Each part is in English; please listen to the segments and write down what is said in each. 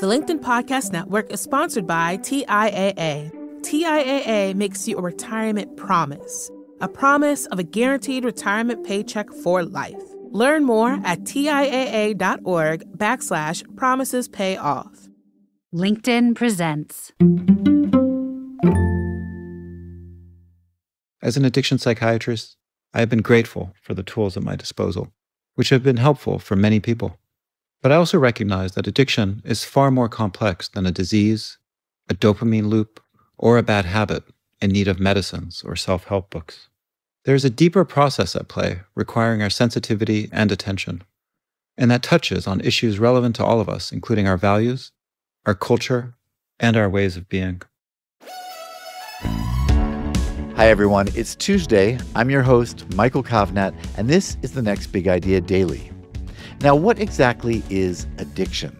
The LinkedIn Podcast Network is sponsored by TIAA. TIAA makes you a retirement promise, a promise of a guaranteed retirement paycheck for life. Learn more at TIAA.org backslash promises pay off. LinkedIn presents. As an addiction psychiatrist, I have been grateful for the tools at my disposal, which have been helpful for many people. But I also recognize that addiction is far more complex than a disease, a dopamine loop, or a bad habit in need of medicines or self help books. There is a deeper process at play requiring our sensitivity and attention, and that touches on issues relevant to all of us, including our values, our culture, and our ways of being. Hi, everyone. It's Tuesday. I'm your host, Michael Kovnat, and this is the Next Big Idea Daily. Now, what exactly is addiction?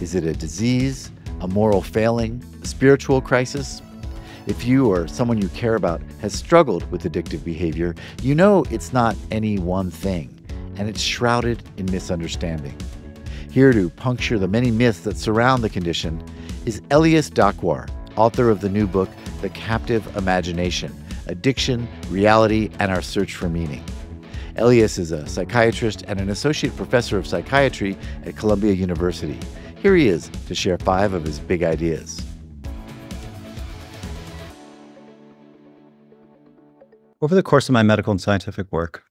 Is it a disease, a moral failing, a spiritual crisis? If you or someone you care about has struggled with addictive behavior, you know it's not any one thing, and it's shrouded in misunderstanding. Here to puncture the many myths that surround the condition is Elias Dakwar, author of the new book, The Captive Imagination Addiction, Reality, and Our Search for Meaning. Elias is a psychiatrist and an associate professor of psychiatry at Columbia University. Here he is to share five of his big ideas. Over the course of my medical and scientific work,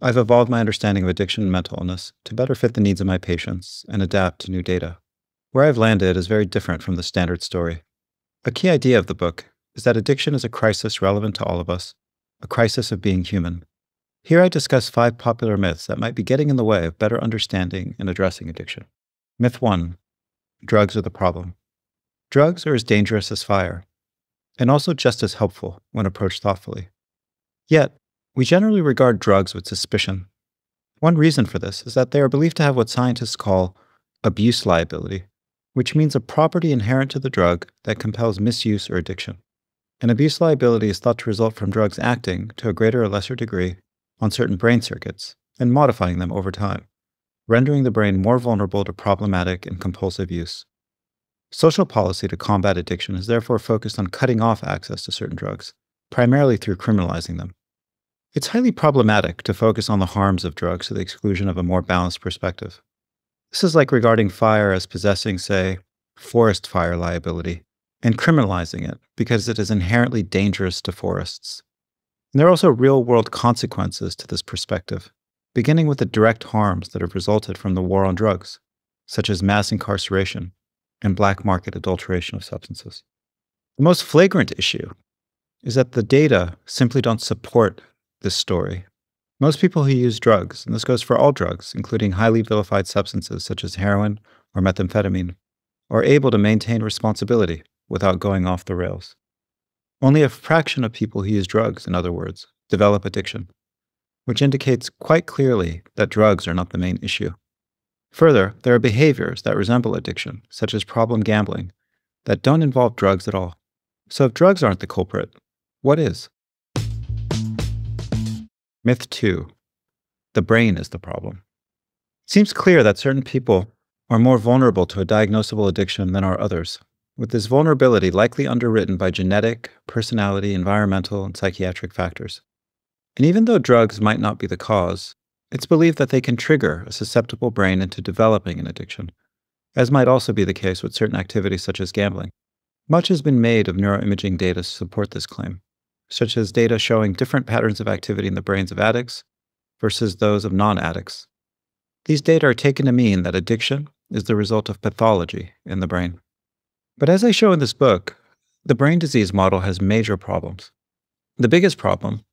I've evolved my understanding of addiction and mental illness to better fit the needs of my patients and adapt to new data. Where I've landed is very different from the standard story. A key idea of the book is that addiction is a crisis relevant to all of us, a crisis of being human. Here I discuss five popular myths that might be getting in the way of better understanding and addressing addiction. Myth 1 Drugs are the problem. Drugs are as dangerous as fire, and also just as helpful when approached thoughtfully. Yet, we generally regard drugs with suspicion. One reason for this is that they are believed to have what scientists call abuse liability, which means a property inherent to the drug that compels misuse or addiction. An abuse liability is thought to result from drugs acting, to a greater or lesser degree, on certain brain circuits and modifying them over time, rendering the brain more vulnerable to problematic and compulsive use. Social policy to combat addiction is therefore focused on cutting off access to certain drugs, primarily through criminalizing them. It's highly problematic to focus on the harms of drugs to the exclusion of a more balanced perspective. This is like regarding fire as possessing, say, forest fire liability and criminalizing it because it is inherently dangerous to forests. And there are also real world consequences to this perspective, beginning with the direct harms that have resulted from the war on drugs, such as mass incarceration and black market adulteration of substances. The most flagrant issue is that the data simply don't support this story. Most people who use drugs, and this goes for all drugs, including highly vilified substances such as heroin or methamphetamine, are able to maintain responsibility without going off the rails. Only a fraction of people who use drugs, in other words, develop addiction, which indicates quite clearly that drugs are not the main issue. Further, there are behaviors that resemble addiction, such as problem gambling, that don't involve drugs at all. So if drugs aren't the culprit, what is? Myth 2 The brain is the problem. It seems clear that certain people are more vulnerable to a diagnosable addiction than are others, with this vulnerability likely underwritten by genetic, personality, environmental, and psychiatric factors. And even though drugs might not be the cause, it's believed that they can trigger a susceptible brain into developing an addiction, as might also be the case with certain activities such as gambling. Much has been made of neuroimaging data to support this claim, such as data showing different patterns of activity in the brains of addicts versus those of non addicts. These data are taken to mean that addiction is the result of pathology in the brain. But as I show in this book, the brain disease model has major problems. The biggest problem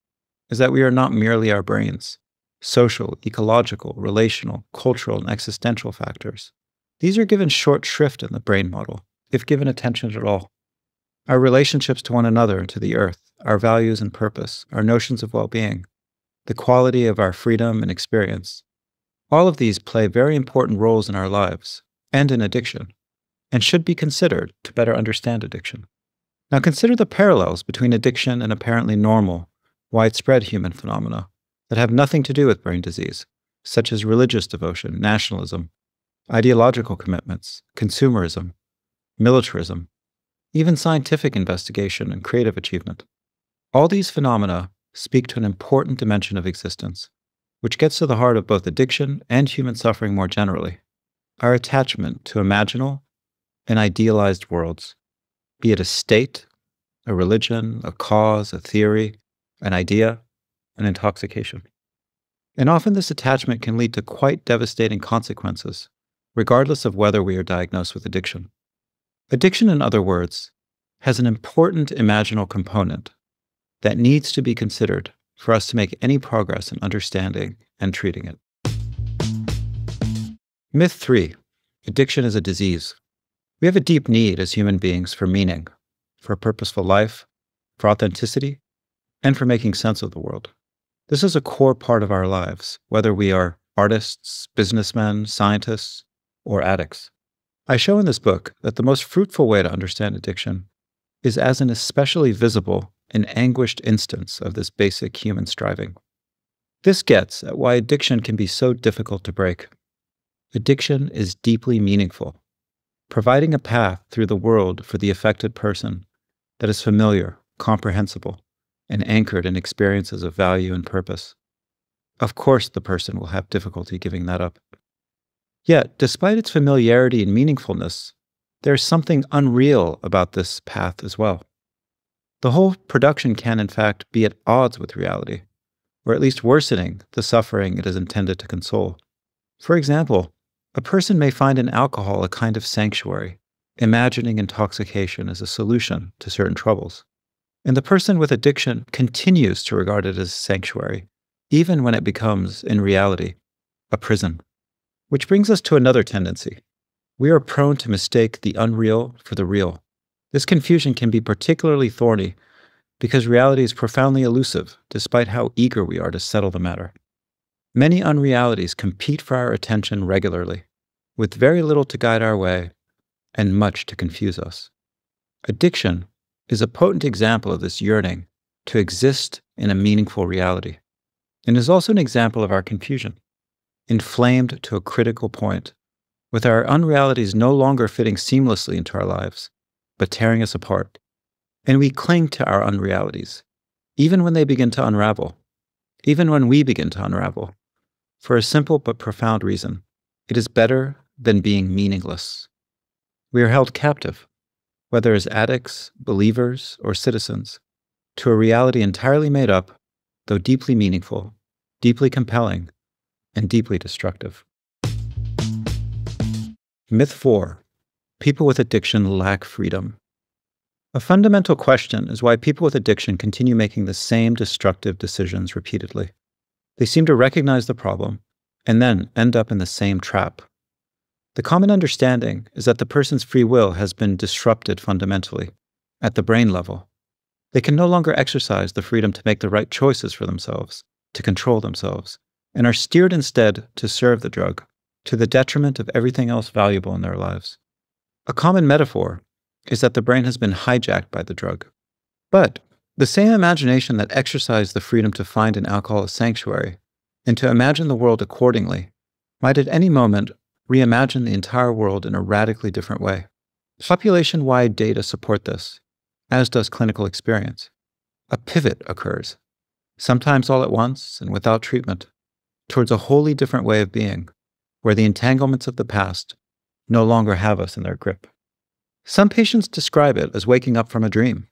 is that we are not merely our brains. Social, ecological, relational, cultural, and existential factors. These are given short shrift in the brain model, if given attention at all. Our relationships to one another and to the earth, our values and purpose, our notions of well being, the quality of our freedom and experience, all of these play very important roles in our lives and in addiction and should be considered to better understand addiction. Now consider the parallels between addiction and apparently normal, widespread human phenomena that have nothing to do with brain disease, such as religious devotion, nationalism, ideological commitments, consumerism, militarism, even scientific investigation and creative achievement. All these phenomena speak to an important dimension of existence, which gets to the heart of both addiction and human suffering more generally our attachment to imaginal and idealized worlds, be it a state, a religion, a cause, a theory, an idea, an intoxication. And often this attachment can lead to quite devastating consequences, regardless of whether we are diagnosed with addiction. Addiction, in other words, has an important imaginal component that needs to be considered for us to make any progress in understanding and treating it. Myth 3 Addiction is a disease. We have a deep need as human beings for meaning, for a purposeful life, for authenticity, and for making sense of the world. This is a core part of our lives, whether we are artists, businessmen, scientists, or addicts. I show in this book that the most fruitful way to understand addiction is as an especially visible and anguished instance of this basic human striving. This gets at why addiction can be so difficult to break. Addiction is deeply meaningful, providing a path through the world for the affected person that is familiar, comprehensible, and anchored in experiences of value and purpose. Of course, the person will have difficulty giving that up. Yet, despite its familiarity and meaningfulness, there's something unreal about this path as well. The whole production can, in fact, be at odds with reality, or at least worsening the suffering it is intended to console. For example, a person may find in alcohol a kind of sanctuary, imagining intoxication as a solution to certain troubles. And the person with addiction continues to regard it as a sanctuary, even when it becomes, in reality, a prison. Which brings us to another tendency we are prone to mistake the unreal for the real. This confusion can be particularly thorny because reality is profoundly elusive, despite how eager we are to settle the matter. Many unrealities compete for our attention regularly, with very little to guide our way and much to confuse us. Addiction is a potent example of this yearning to exist in a meaningful reality, and is also an example of our confusion, inflamed to a critical point with our unrealities no longer fitting seamlessly into our lives, but tearing us apart. And we cling to our unrealities, even when they begin to unravel, even when we begin to unravel, for a simple but profound reason. It is better than being meaningless. We are held captive, whether as addicts, believers, or citizens, to a reality entirely made up, though deeply meaningful, deeply compelling, and deeply destructive. Myth 4 People with addiction lack freedom. A fundamental question is why people with addiction continue making the same destructive decisions repeatedly. They seem to recognize the problem and then end up in the same trap. The common understanding is that the person's free will has been disrupted fundamentally, at the brain level. They can no longer exercise the freedom to make the right choices for themselves, to control themselves, and are steered instead to serve the drug to the detriment of everything else valuable in their lives. A common metaphor is that the brain has been hijacked by the drug. But the same imagination that exercised the freedom to find in alcohol sanctuary and to imagine the world accordingly might at any moment reimagine the entire world in a radically different way. Population wide data support this, as does clinical experience. A pivot occurs, sometimes all at once and without treatment, towards a wholly different way of being, where the entanglements of the past no longer have us in their grip. Some patients describe it as waking up from a dream,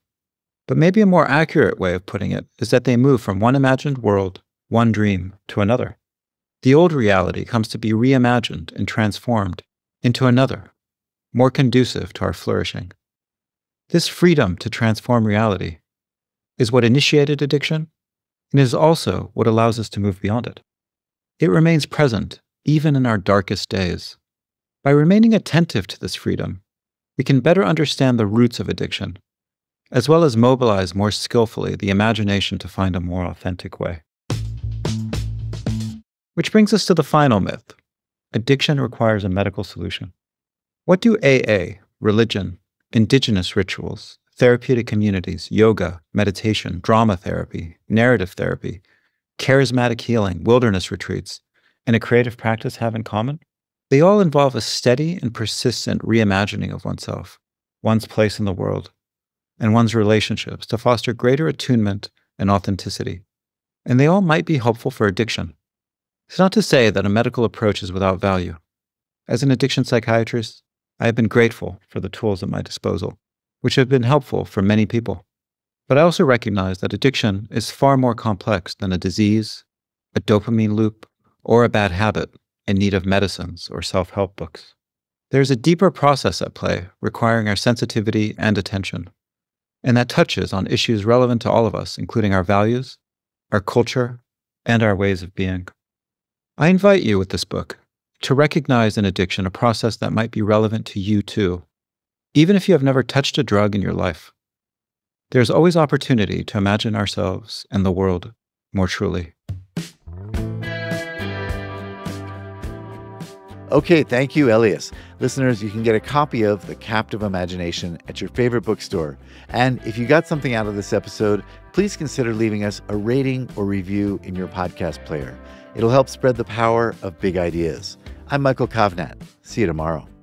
but maybe a more accurate way of putting it is that they move from one imagined world, one dream, to another. The old reality comes to be reimagined and transformed into another, more conducive to our flourishing. This freedom to transform reality is what initiated addiction and is also what allows us to move beyond it. It remains present even in our darkest days. By remaining attentive to this freedom, we can better understand the roots of addiction, as well as mobilize more skillfully the imagination to find a more authentic way. Which brings us to the final myth addiction requires a medical solution. What do AA, religion, indigenous rituals, therapeutic communities, yoga, meditation, drama therapy, narrative therapy, charismatic healing, wilderness retreats, and a creative practice have in common? They all involve a steady and persistent reimagining of oneself, one's place in the world, and one's relationships to foster greater attunement and authenticity. And they all might be helpful for addiction. It's not to say that a medical approach is without value. As an addiction psychiatrist, I have been grateful for the tools at my disposal, which have been helpful for many people. But I also recognize that addiction is far more complex than a disease, a dopamine loop, or a bad habit in need of medicines or self help books. There's a deeper process at play requiring our sensitivity and attention, and that touches on issues relevant to all of us, including our values, our culture, and our ways of being. I invite you with this book to recognize in addiction a process that might be relevant to you too, even if you have never touched a drug in your life. There's always opportunity to imagine ourselves and the world more truly. Okay, thank you, Elias. Listeners, you can get a copy of The Captive Imagination at your favorite bookstore. And if you got something out of this episode, please consider leaving us a rating or review in your podcast player. It'll help spread the power of big ideas. I'm Michael Kovnat. See you tomorrow.